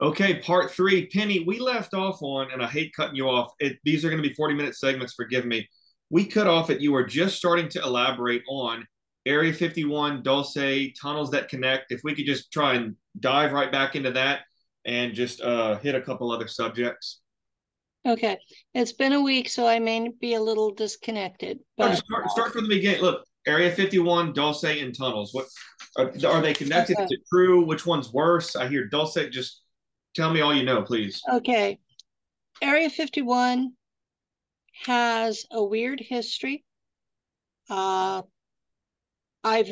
Okay, part three. Penny, we left off on, and I hate cutting you off. It, these are going to be 40 minute segments, forgive me. We cut off at you were just starting to elaborate on Area 51, Dulce, tunnels that connect. If we could just try and dive right back into that and just uh, hit a couple other subjects. Okay, it's been a week, so I may be a little disconnected. But... start, start from the beginning. Look, Area 51, Dulce, and tunnels. What are, are they connected? Okay. Is it true? Which one's worse? I hear Dulce. Just tell me all you know, please. Okay, Area 51 has a weird history. Uh, I've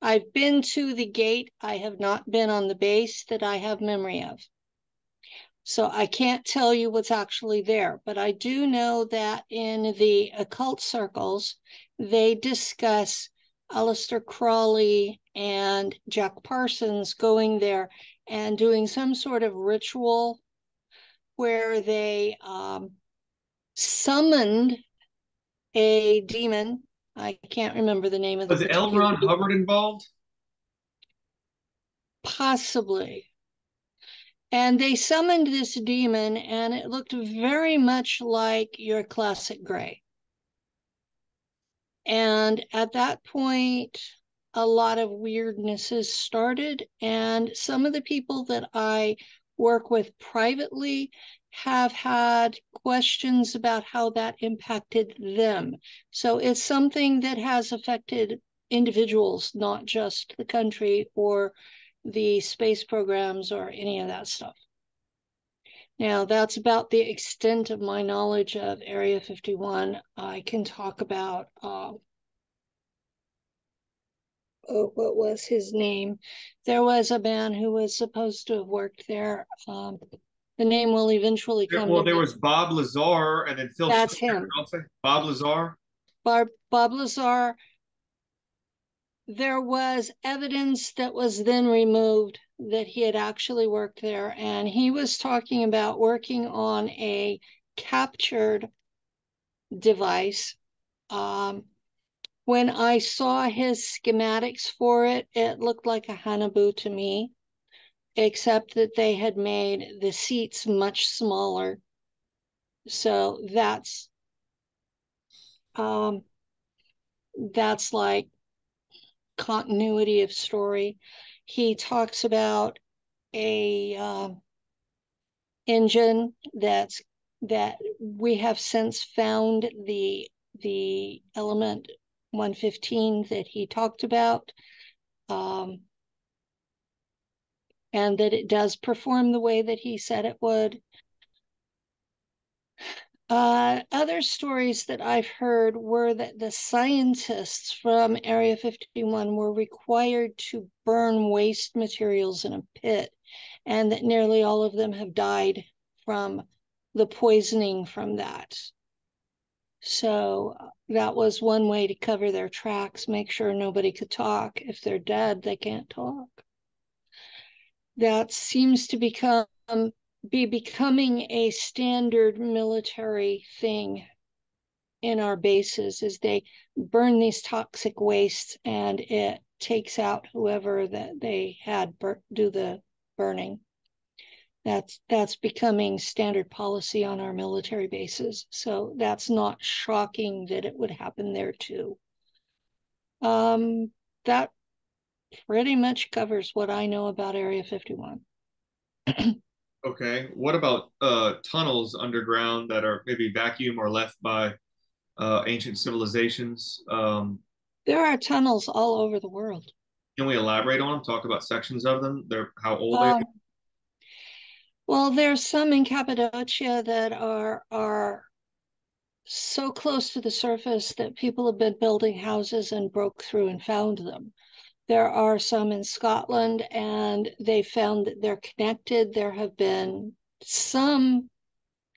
I've been to the gate. I have not been on the base that I have memory of. So I can't tell you what's actually there, but I do know that in the occult circles, they discuss Aleister Crowley and Jack Parsons going there and doing some sort of ritual where they um, summoned a demon. I can't remember the name of the. Was L. Ron Hubbard involved? Possibly. And they summoned this demon, and it looked very much like your classic gray. And at that point, a lot of weirdnesses started. And some of the people that I work with privately have had questions about how that impacted them. So it's something that has affected individuals, not just the country or the space programs or any of that stuff. Now, that's about the extent of my knowledge of Area 51. I can talk about uh, oh, what was his name? There was a man who was supposed to have worked there. Um, the name will eventually come. Well, there me. was Bob Lazar and then Phil. That's him. Bob Lazar. Bob, Bob Lazar there was evidence that was then removed that he had actually worked there. And he was talking about working on a captured device. Um, when I saw his schematics for it, it looked like a Haunebu to me, except that they had made the seats much smaller. So that's um, that's like continuity of story. He talks about a uh, engine that's that we have since found the the element 115 that he talked about um, and that it does perform the way that he said it would uh, other stories that I've heard were that the scientists from Area 51 were required to burn waste materials in a pit, and that nearly all of them have died from the poisoning from that. So uh, that was one way to cover their tracks, make sure nobody could talk. If they're dead, they can't talk. That seems to become be becoming a standard military thing in our bases is they burn these toxic wastes and it takes out whoever that they had do the burning that's that's becoming standard policy on our military bases so that's not shocking that it would happen there too um that pretty much covers what i know about area 51 Okay. What about uh, tunnels underground that are maybe vacuum or left by uh, ancient civilizations? Um, there are tunnels all over the world. Can we elaborate on them? Talk about sections of them. They're how old um, they are. Well, there's some in Cappadocia that are are so close to the surface that people have been building houses and broke through and found them. There are some in Scotland, and they found that they're connected. There have been some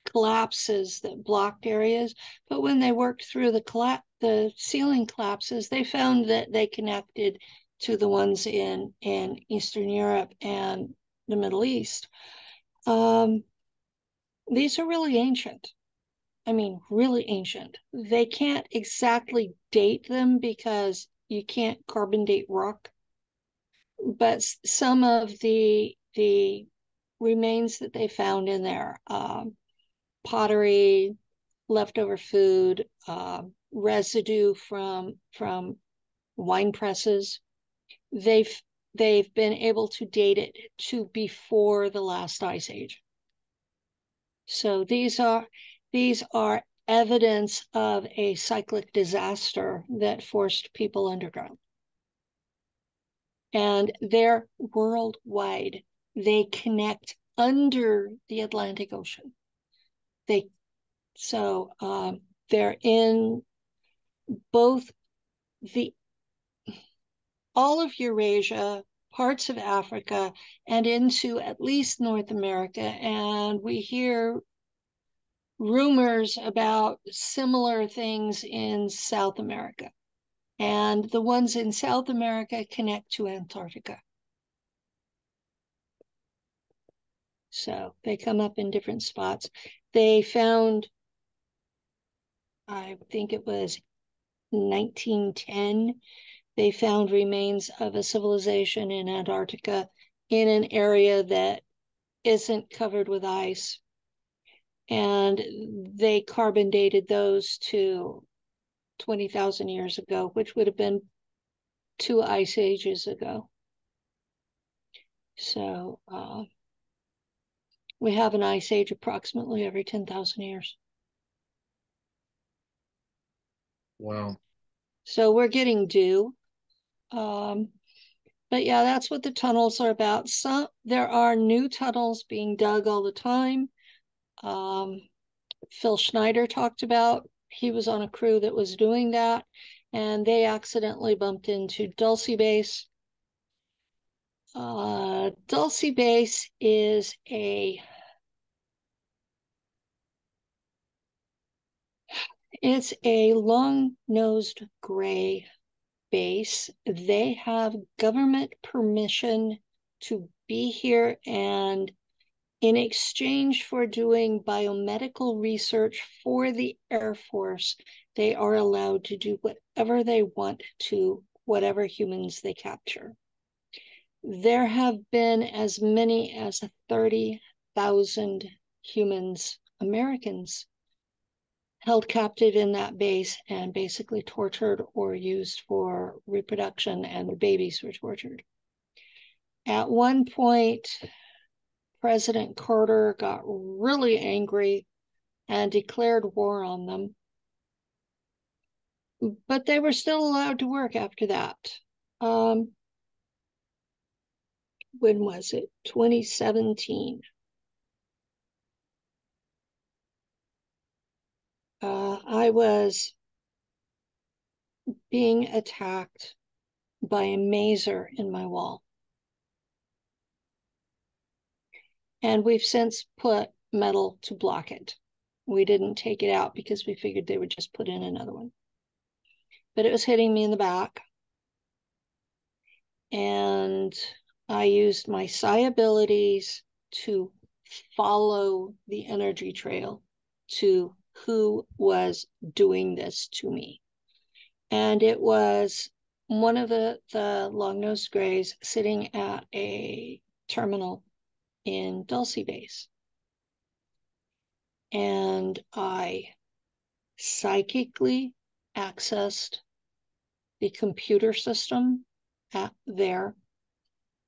collapses that blocked areas, but when they worked through the the ceiling collapses, they found that they connected to the ones in in Eastern Europe and the Middle East. Um, these are really ancient. I mean, really ancient. They can't exactly date them because you can't carbon date rock but some of the the remains that they found in there um, pottery, leftover food, uh, residue from from wine presses. They've they've been able to date it to before the last ice age. So these are these are evidence of a cyclic disaster that forced people underground. And they're worldwide. They connect under the Atlantic Ocean. They so um, they're in both the all of Eurasia, parts of Africa, and into at least North America. And we hear rumors about similar things in South America. And the ones in South America connect to Antarctica. So they come up in different spots. They found, I think it was 1910, they found remains of a civilization in Antarctica in an area that isn't covered with ice. And they carbon dated those to 20,000 years ago, which would have been two ice ages ago. So uh, we have an ice age approximately every 10,000 years. Wow. So we're getting due. Um, but yeah, that's what the tunnels are about. Some there are new tunnels being dug all the time. Um, Phil Schneider talked about he was on a crew that was doing that, and they accidentally bumped into Dulce Base. Uh, Dulce Base is a it's a long-nosed gray base. They have government permission to be here and in exchange for doing biomedical research for the Air Force, they are allowed to do whatever they want to whatever humans they capture. There have been as many as 30,000 humans, Americans, held captive in that base and basically tortured or used for reproduction, and their babies were tortured. At one point, President Carter got really angry and declared war on them. But they were still allowed to work after that. Um, when was it? 2017. Uh, I was being attacked by a maser in my wall. And we've since put metal to block it. We didn't take it out because we figured they would just put in another one. But it was hitting me in the back. And I used my psi abilities to follow the energy trail to who was doing this to me. And it was one of the, the long-nosed grays sitting at a terminal in Dulce Base. And I psychically accessed the computer system at there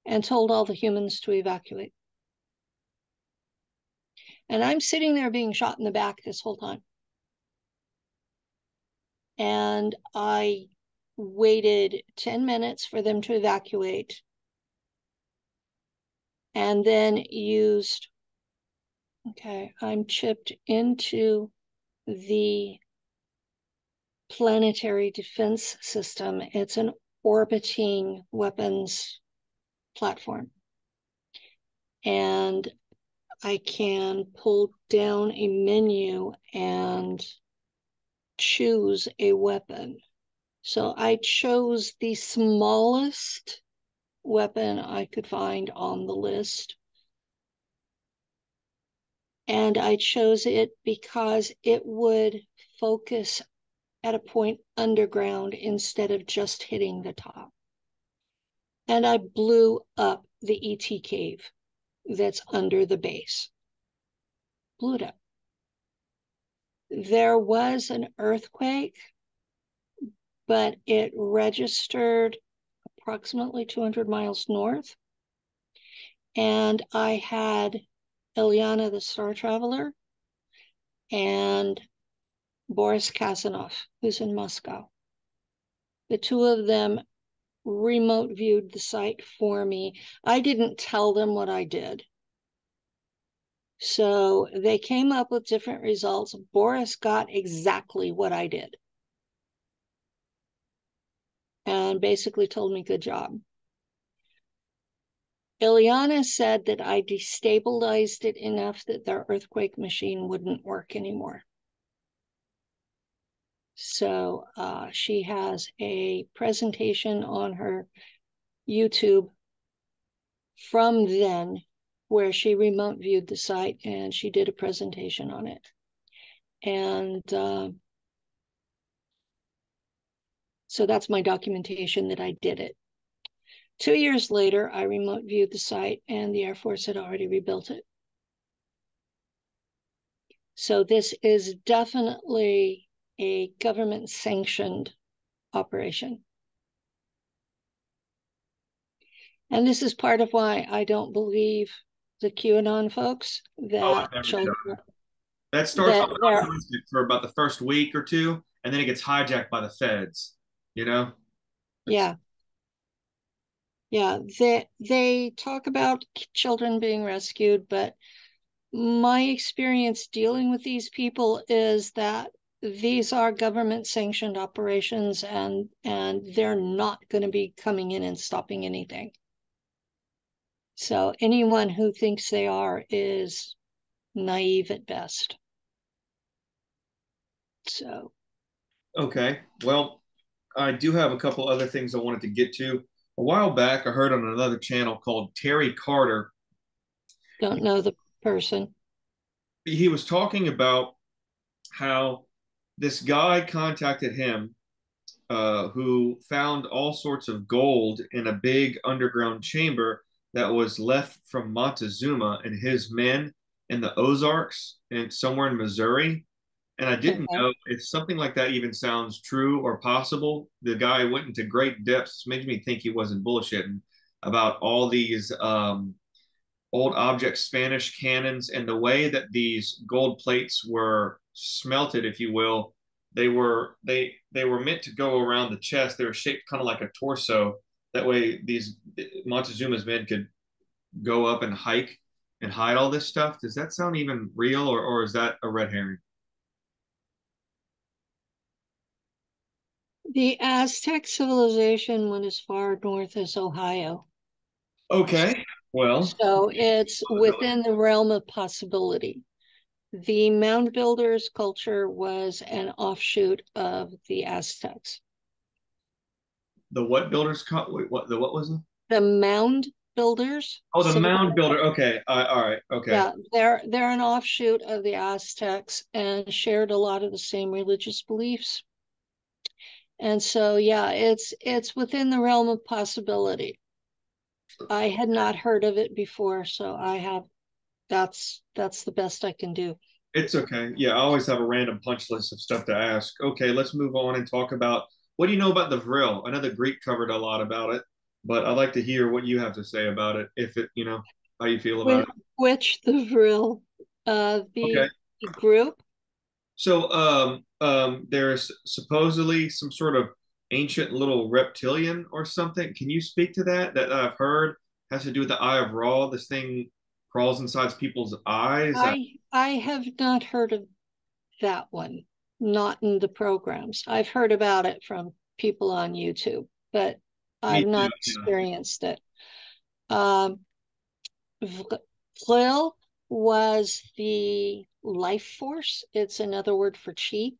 and told all the humans to evacuate. And I'm sitting there being shot in the back this whole time. And I waited 10 minutes for them to evacuate and then used, okay, I'm chipped into the planetary defense system. It's an orbiting weapons platform. And I can pull down a menu and choose a weapon. So I chose the smallest weapon I could find on the list. And I chose it because it would focus at a point underground instead of just hitting the top. And I blew up the ET cave that's under the base, Pluto. There was an earthquake, but it registered approximately 200 miles north. And I had Ilyana, the star traveler, and Boris Kasanoff, who's in Moscow. The two of them remote viewed the site for me. I didn't tell them what I did. So they came up with different results. Boris got exactly what I did and basically told me, good job. Ilyana said that I destabilized it enough that their earthquake machine wouldn't work anymore. So uh, she has a presentation on her YouTube from then where she remote viewed the site and she did a presentation on it. And uh, so that's my documentation that I did it. Two years later, I remote viewed the site and the Air Force had already rebuilt it. So this is definitely a government sanctioned operation. And this is part of why I don't believe the QAnon folks that Oh, children, That starts That for about the first week or two, and then it gets hijacked by the feds. You know? yeah. Yeah, they they talk about children being rescued, but my experience dealing with these people is that these are government sanctioned operations and and they're not going to be coming in and stopping anything. So anyone who thinks they are is naive at best. So Okay. Well, I do have a couple other things I wanted to get to. A while back, I heard on another channel called Terry Carter. don't know the person. He was talking about how this guy contacted him uh, who found all sorts of gold in a big underground chamber that was left from Montezuma and his men in the Ozarks and somewhere in Missouri. And I didn't Okay. know if something like that even sounds true or possible. The guy went into great depths, made me think he wasn't bullshitting about all these um, old object Spanish cannons and the way that these gold plates were smelted, if you will. They were they they were meant to go around the chest. They were shaped kind of like a torso. That way, these Montezuma's men could go up and hike and hide all this stuff. Does that sound even real, or or is that a red herring? The Aztec civilization went as far north as Ohio. Okay, well, So it's within the realm of possibility. The mound builders culture was an offshoot of the Aztecs. the what builders? Co- wait, what the what was it? The mound builders. Oh, the civil- mound builder. Okay, uh, all right, okay. Yeah, they're they're an offshoot of the Aztecs and shared a lot of the same religious beliefs. And so yeah, it's it's within the realm of possibility. I had not heard of it before, so I have that's that's the best I can do. It's okay. Yeah, I always have a random punch list of stuff to ask. Okay, let's move on and talk about what do you know about the Vril? I know the Greek covered a lot about it, but I'd like to hear what you have to say about it. If it, you know, how you feel about Which, which the Vril, uh, the Okay. group. So, um, um, there's supposedly some sort of ancient little reptilian or something. Can you speak to that? That I've heard has to do with the Eye of Ra. This thing crawls inside people's eyes. I I have not heard of that one, not in the programs. I've heard about it from people on YouTube, but I've not yeah. experienced it. Um, Vril was the life force. It's another word for chi.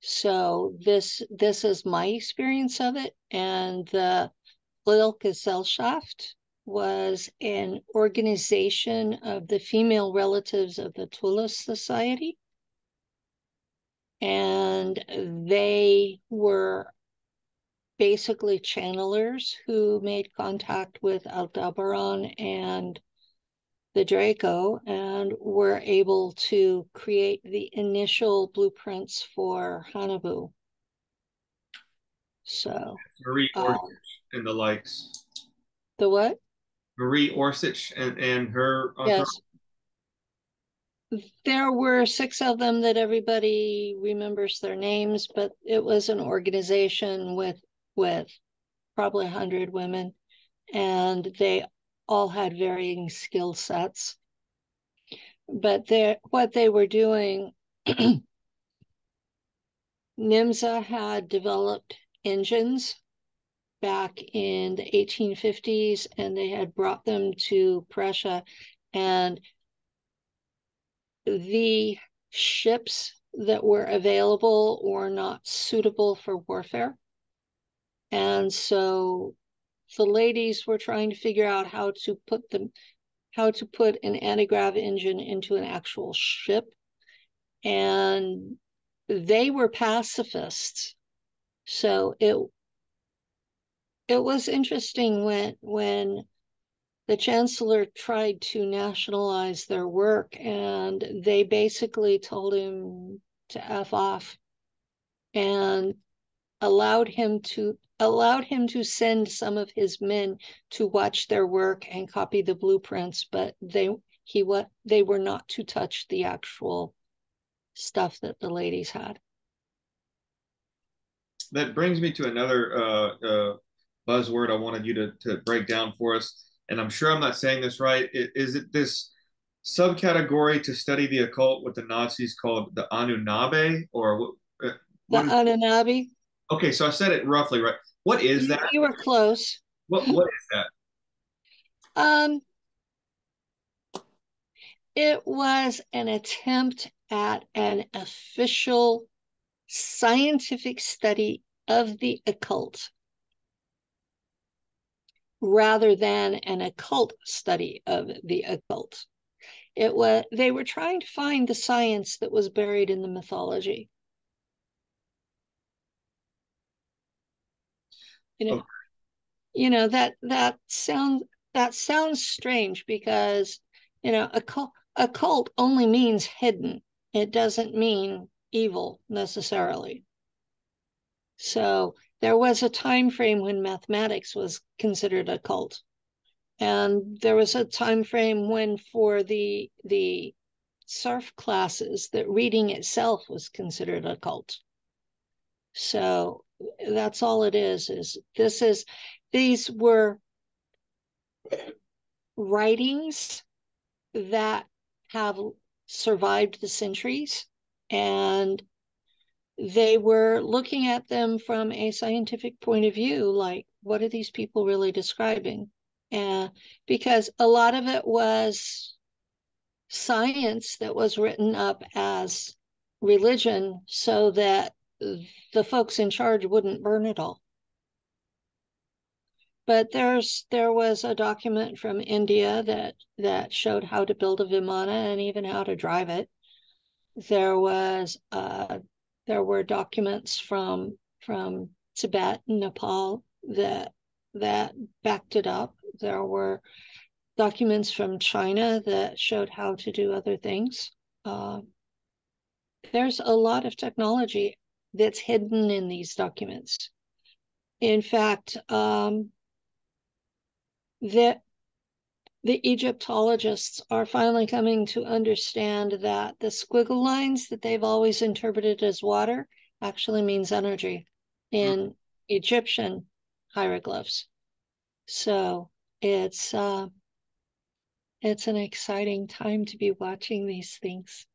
So this this is my experience of it, and the Vril Gesellschaft was an organization of the female relatives of the Thule Society. And they were basically channelers who made contact with Aldebaran and the Draco and were able to create the initial blueprints for Haunebu. So Marie um, and the likes. The what? Marie Orsich and, and uh, her. Yes. There were six of them that everybody remembers their names, but it was an organization with with probably a hundred women, and they all had varying skill sets. But what they were doing, NIMSA had developed engines back in the 1850s and they had brought them to Prussia and the ships that were available were not suitable for warfare. And so the ladies were trying to figure out how to put them how to put an anti-grav engine into an actual ship. And they were pacifists. So it it was interesting when when the chancellor tried to nationalize their work and they basically told him to f off and allowed him to allowed him to send some of his men to watch their work and copy the blueprints but they he what they were not to touch the actual stuff that the ladies had. That brings me to another uh, uh, buzzword I wanted you to, to break down for us. And I'm sure I'm not saying this right. Is it this subcategory to study the occult with the Nazis called the Anunnaki or what? Uh, what the Ahnenerbe. Okay, so I said it roughly right. What is you, that? You were close. What What is that? Um, it was an attempt at an official scientific study of the occult rather than an occult study of the occult. It was they were trying to find the science that was buried in the mythology. You know, okay. you know that that sounds that sounds strange because you know occult occult only means hidden. It doesn't mean evil necessarily. So there was a time frame when mathematics was considered occult and there was a time frame when for the the serf classes that reading itself was considered occult so that's all it is is this is these were writings that have survived the centuries and they were looking at them from a scientific point of view like what are these people really describing? And because a lot of it was science that was written up as religion so that the folks in charge wouldn't burn it all. But there's there was a document from India that that showed how to build a vimana and even how to drive it. There was a there were documents from from Tibet and Nepal that that backed it up. There were documents from China that showed how to do other things. Uh, there's a lot of technology that's hidden in these documents. In fact, um, that the Egyptologists are finally coming to understand that the squiggle lines that they've always interpreted as water actually means energy in mm-hmm. Egyptian hieroglyphs. So it's uh, it's an exciting time to be watching these things.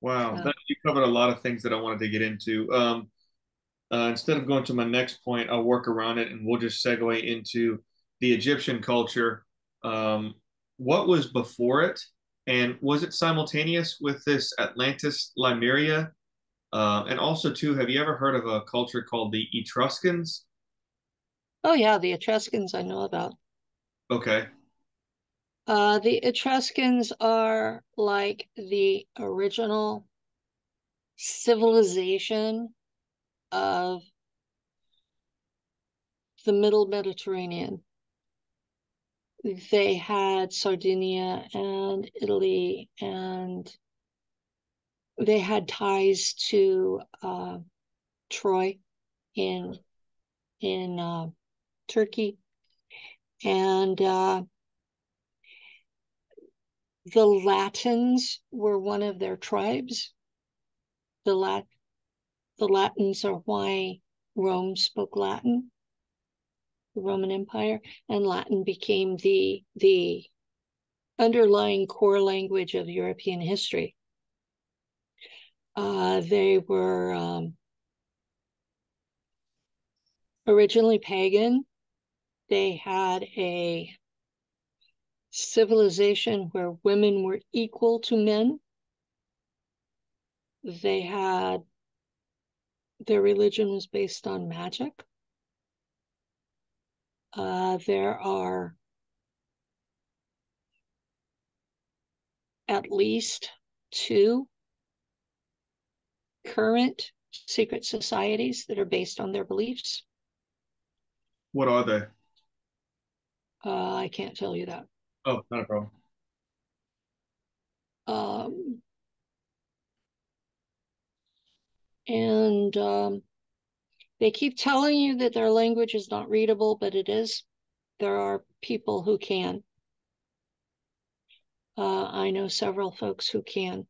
Wow, you covered a lot of things that I wanted to get into. Um, uh, instead of going to my next point, I'll work around it and we'll just segue into the Egyptian culture. Um, what was before it, and was it simultaneous with this Atlantis Lemuria? Uh, and also, too, have you ever heard of a culture called the Etruscans? Oh yeah, the Etruscans I know about. Okay. Uh, the Etruscans are like the original civilization of the middle Mediterranean. They had Sardinia and Italy, and they had ties to uh, Troy in in uh, Turkey, and uh, the Latins were one of their tribes. The Lat the Latins are why Rome spoke Latin, the Roman Empire, and Latin became the the underlying core language of European history. Uh, they were um, originally pagan. They had a civilization where women were equal to men. They had their religion was based on magic. Uh, there are at least two current secret societies that are based on their beliefs. What are they? Uh, I can't tell you that. Oh, not a problem. Um, and um, they keep telling you that their language is not readable, but it is. There are people who can. Uh, I know several folks who can.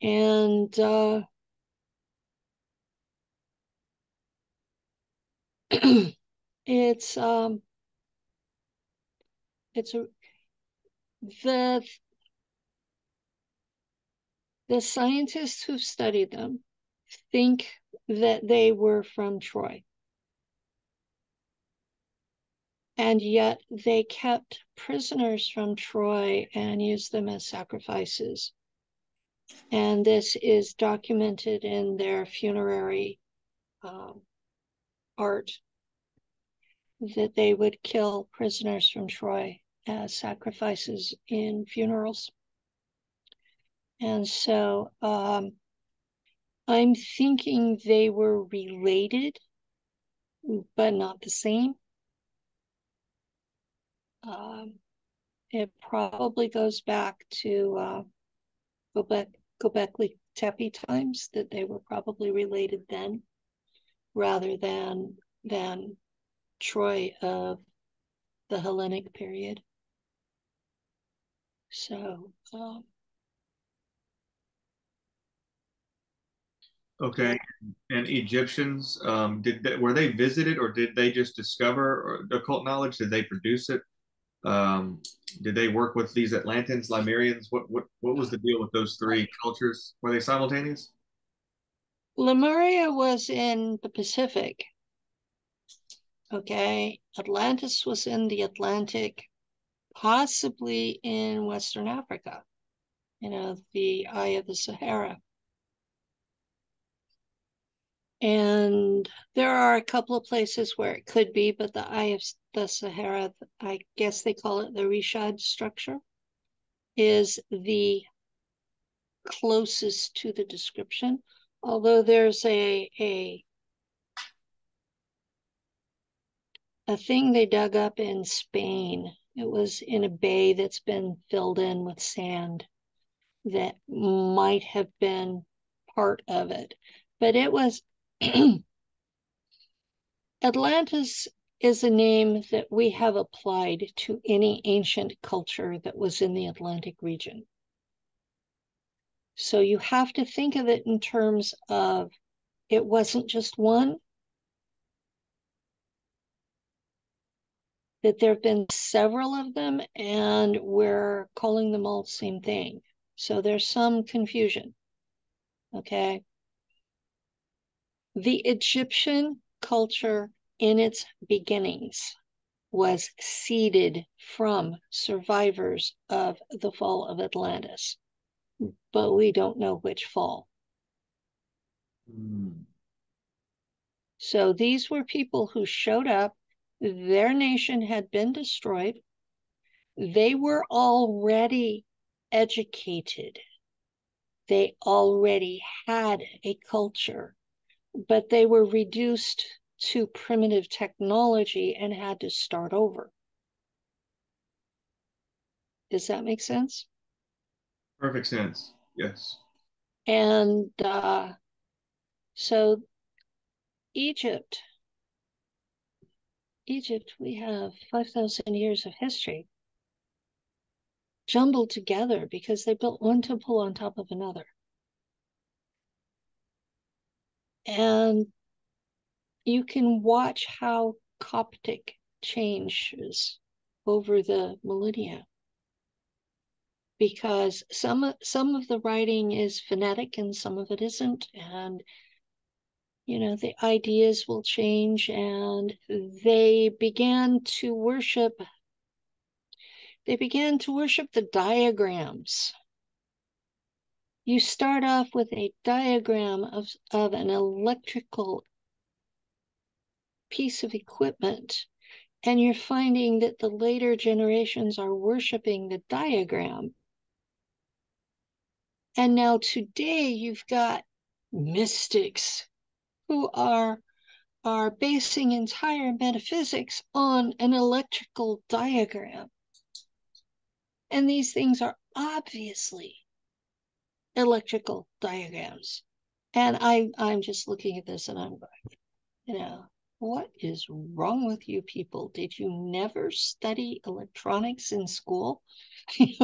And uh, it's um, it's a the the scientists who've studied them think that they were from Troy. And yet they kept prisoners from Troy and used them as sacrifices. And this is documented in their funerary um, art that they would kill prisoners from Troy as sacrifices in funerals. And so um, I'm thinking they were related, but not the same. Um, it probably goes back to uh, Gobek, Gobekli Tepe times that they were probably related then, rather than than Troy of the Hellenic period. So um, Okay, and Egyptians, um, did they, were they visited or did they just discover occult knowledge? Did they produce it? Um, did they work with these Atlanteans, Lemurians? What what what was the deal with those three cultures? Were they simultaneous? Lemuria was in the Pacific. Okay, Atlantis was in the Atlantic, possibly in Western Africa. You know, the Eye of the Sahara. And there are a couple of places where it could be, but the Eye of the Sahara, I guess they call it the Richat structure, is the closest to the description. Although there's a a a thing they dug up in Spain. It was in a bay that's been filled in with sand that might have been part of it. But it was Atlantis is a name that we have applied to any ancient culture that was in the Atlantic region. So you have to think of it in terms of it wasn't just one, that there have been several of them, and we're calling them all the same thing. So there's some confusion. Okay. The Egyptian culture in its beginnings was seeded from survivors of the fall of Atlantis, but we don't know which fall. Mm. So these were people who showed up, their nation had been destroyed, they were already educated, they already had a culture but they were reduced to primitive technology and had to start over. Does that make sense? Perfect sense. Yes. And uh, so Egypt, Egypt, we have 5,000 years of history jumbled together because they built one temple on top of another. And you can watch how Coptic changes over the millennia. Because some some of the writing is phonetic and some of it isn't. And you know the ideas will change and they began to worship they began to worship the diagrams you start off with a diagram of, of an electrical piece of equipment and you're finding that the later generations are worshiping the diagram and now today you've got mystics who are are basing entire metaphysics on an electrical diagram. And these things are obviously electrical diagrams. And I, I'm just looking at this and I'm going, you know, what is wrong with you people? Did you never study electronics in school? you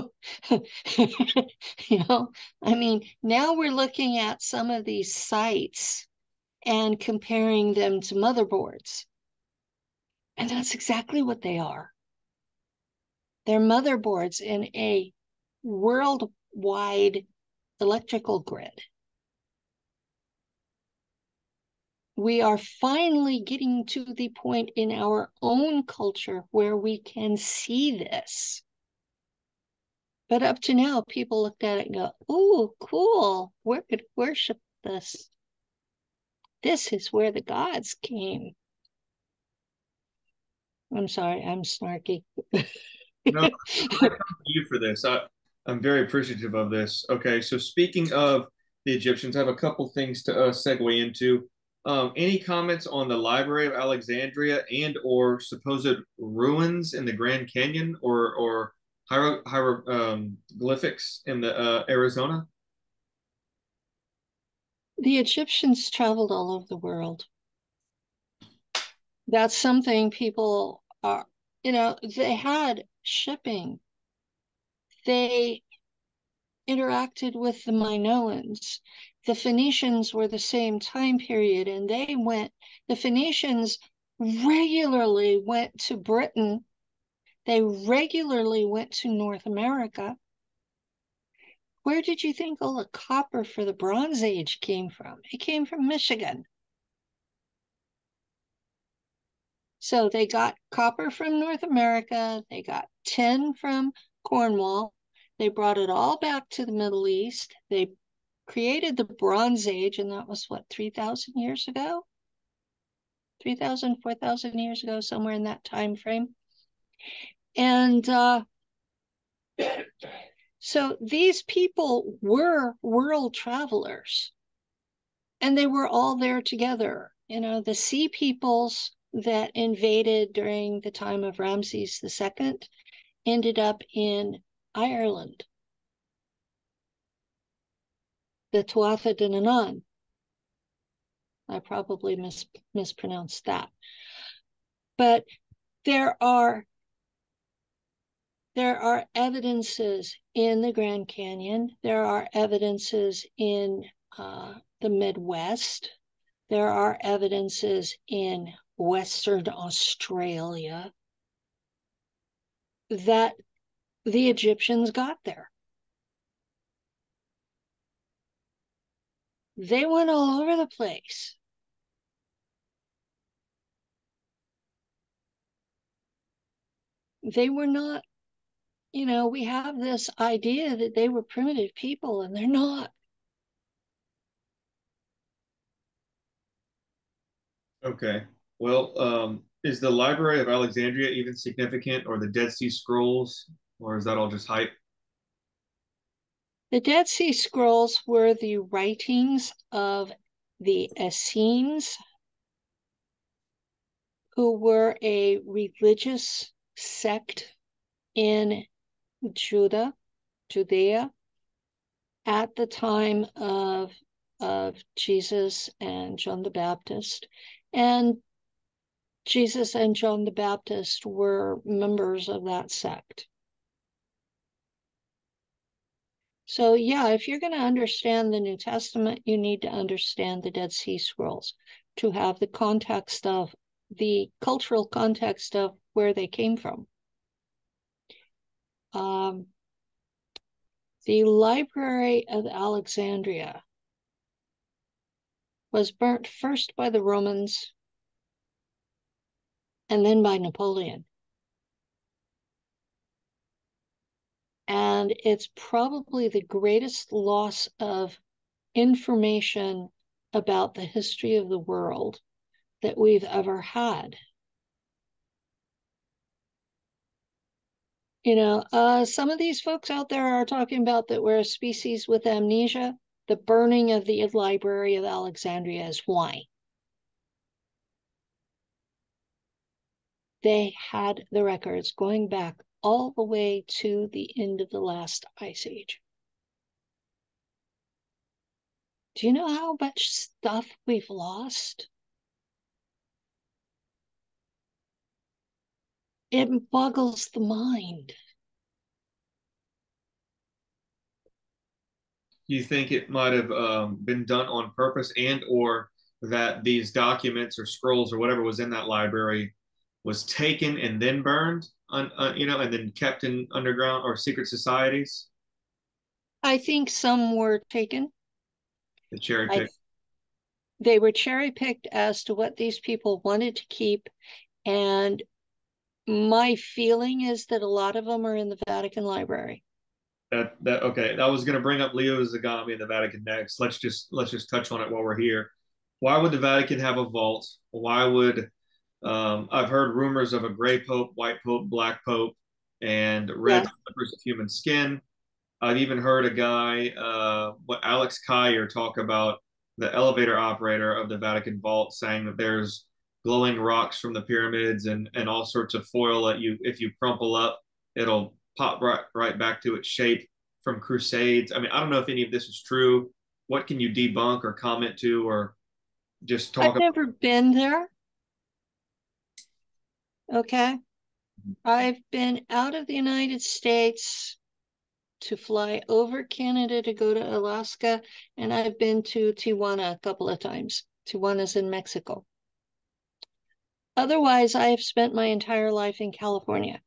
know, I mean, now we're looking at some of these sites and comparing them to motherboards. And that's exactly what they are. They're motherboards in a worldwide electrical grid. we are finally getting to the point in our own culture where we can see this. But up to now, people looked at it and go, "Oh, cool! We could worship this. This is where the gods came." I'm sorry, I'm snarky. no, I come to you for this. I, I'm very appreciative of this. Okay, so speaking of the Egyptians, I have a couple things to uh, segue into. Um, any comments on the Library of Alexandria and or supposed ruins in the Grand Canyon or or hiero, hieroglyphics in the uh, Arizona? The Egyptians traveled all over the world. That's something people are, you know, they had shipping. They interacted with the Minoans the Phoenicians were the same time period, and they went, the Phoenicians regularly went to Britain. They regularly went to North America. Where did you think all the copper for the Bronze Age came from? It came from Michigan. So they got copper from North America, they got tin from Cornwall, they brought it all back to the Middle East, they created the Bronze Age, and that was what, 3,000 years ago? 3,000, 4,000 years ago, somewhere in that time frame. And uh, so these people were world travelers, and they were all there together. You know, the sea peoples that invaded during the time of Ramses II ended up in Ireland the Tuatha De Danann. I probably mis- mispronounced that. But there are there are evidences in the Grand Canyon. There are evidences in uh, the Midwest. There are evidences in Western Australia that the Egyptians got there. They went all over the place. They were not, you know, we have this idea that they were primitive people, and they're not. Okay. Well, um, is the Library of Alexandria even significant, or the Dead Sea Scrolls, or is that all just hype? The Dead Sea Scrolls were the writings of the Essenes who were a religious sect in Judah, Judea, at the time of, of Jesus and John the Baptist. And Jesus and John the Baptist were members of that sect. So, yeah, if you're going to understand the New Testament, you need to understand the Dead Sea Scrolls to have the context of the cultural context of where they came from. Um, the Library of Alexandria was burnt first by the Romans and then by Napoleon. And it's probably the greatest loss of information about the history of the world that we've ever had. You know, uh, some of these folks out there are talking about that we're a species with amnesia. The burning of the Library of Alexandria is why. They had the records going back all the way to the end of the last ice age. Do you know how much stuff we've lost? It boggles the mind. You think it might have um, been done on purpose, and or that these documents or scrolls or whatever was in that library was taken and then burned, on, uh, you know, and then kept in underground or secret societies? I think some were taken. The cherry pick. They were cherry picked as to what these people wanted to keep. And my feeling is that a lot of them are in the Vatican Library. That that okay. I was going to bring up Leo Zagami in the Vatican next. Let's just let's just touch on it while we're here. Why would the Vatican have a vault? Why would um, I've heard rumors of a gray pope, white pope, black pope, and red slippers of human skin. I've even heard a guy, uh, what Alex Kyer, talk about the elevator operator of the Vatican vault, saying that there's glowing rocks from the pyramids and and all sorts of foil that you if you crumple up, it'll pop right right back to its shape from crusades. I mean, I don't know if any of this is true. What can you debunk or comment to or just talk? I've never been there. Okay. Mm-hmm. I've been out of the United States to fly over Canada to go to Alaska, and I've been to Tijuana a couple of times. Tijuana's in Mexico. Otherwise, I have spent my entire life in California.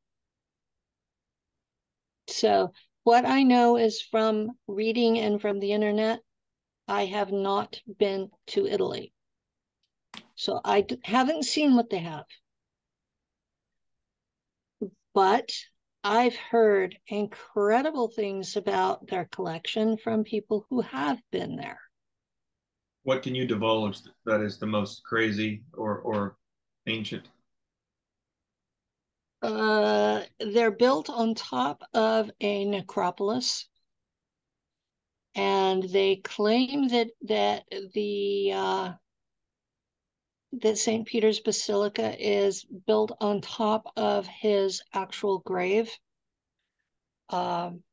So, what I know is from reading and from the internet, I have not been to Italy. So, I haven't seen what they have but I've heard incredible things about their collection from people who have been there. What can you divulge that is the most crazy or, or ancient? Uh, they're built on top of a necropolis, and they claim that that the uh, that St. Peter's Basilica is built on top of his actual grave. Um,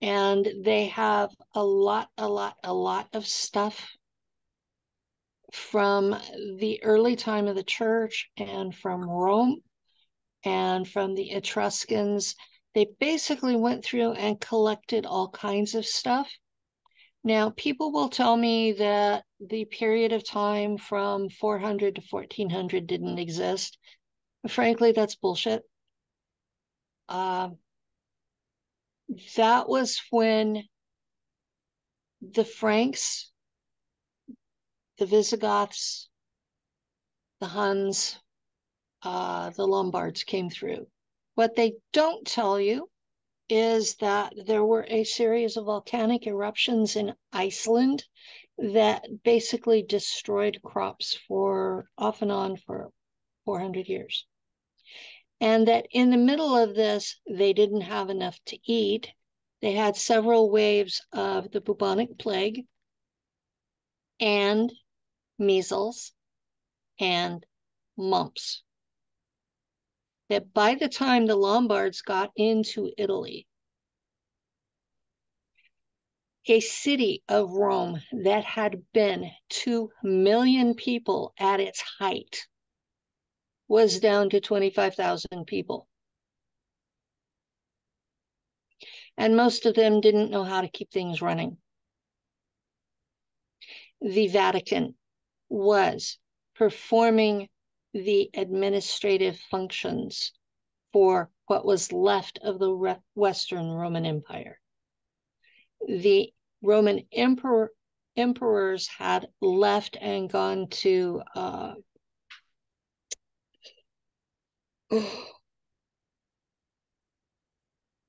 and they have a lot, a lot, a lot of stuff from the early time of the church and from Rome and from the Etruscans. They basically went through and collected all kinds of stuff now, people will tell me that the period of time from 400 to 1400 didn't exist. Frankly, that's bullshit. Uh, that was when the Franks, the Visigoths, the Huns, uh, the Lombards came through. What they don't tell you is that there were a series of volcanic eruptions in Iceland that basically destroyed crops for off and on for 400 years. And that in the middle of this, they didn't have enough to eat. They had several waves of the bubonic plague and measles and mumps. That by the time the Lombards got into Italy, a city of Rome that had been 2 million people at its height was down to 25,000 people. And most of them didn't know how to keep things running. The Vatican was performing the administrative functions for what was left of the Western Roman Empire. The Roman emperor emperors had left and gone to uh,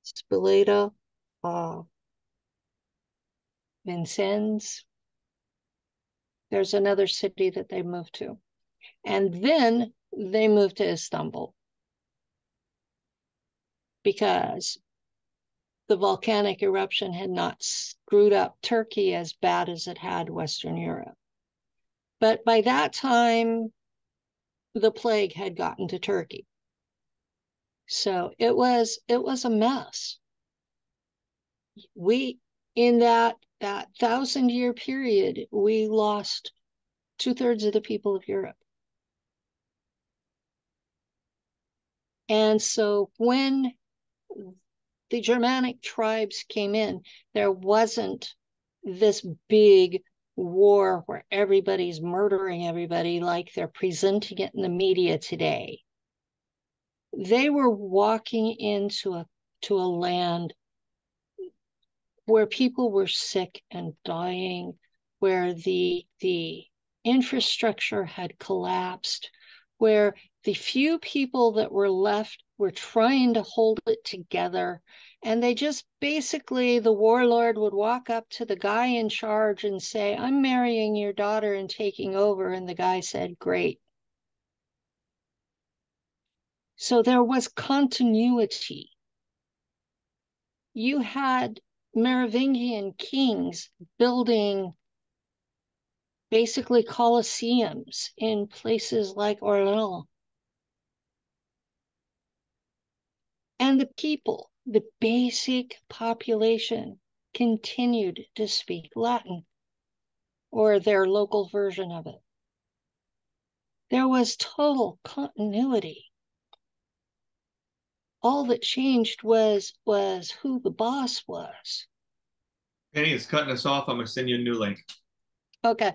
Spoleto, uh, Vincennes. There's another city that they moved to. And then they moved to Istanbul because the volcanic eruption had not screwed up Turkey as bad as it had Western Europe. But by that time, the plague had gotten to Turkey. So it was it was a mess. We in that that thousand year period, we lost two thirds of the people of Europe. And so when the Germanic tribes came in, there wasn't this big war where everybody's murdering everybody like they're presenting it in the media today. They were walking into a to a land where people were sick and dying, where the the infrastructure had collapsed, where the few people that were left were trying to hold it together. And they just basically, the warlord would walk up to the guy in charge and say, I'm marrying your daughter and taking over. And the guy said, Great. So there was continuity. You had Merovingian kings building basically colosseums in places like Orleans And the people, the basic population, continued to speak Latin or their local version of it. There was total continuity. All that changed was was who the boss was. Penny is cutting us off. I'm gonna send you a new link. Okay.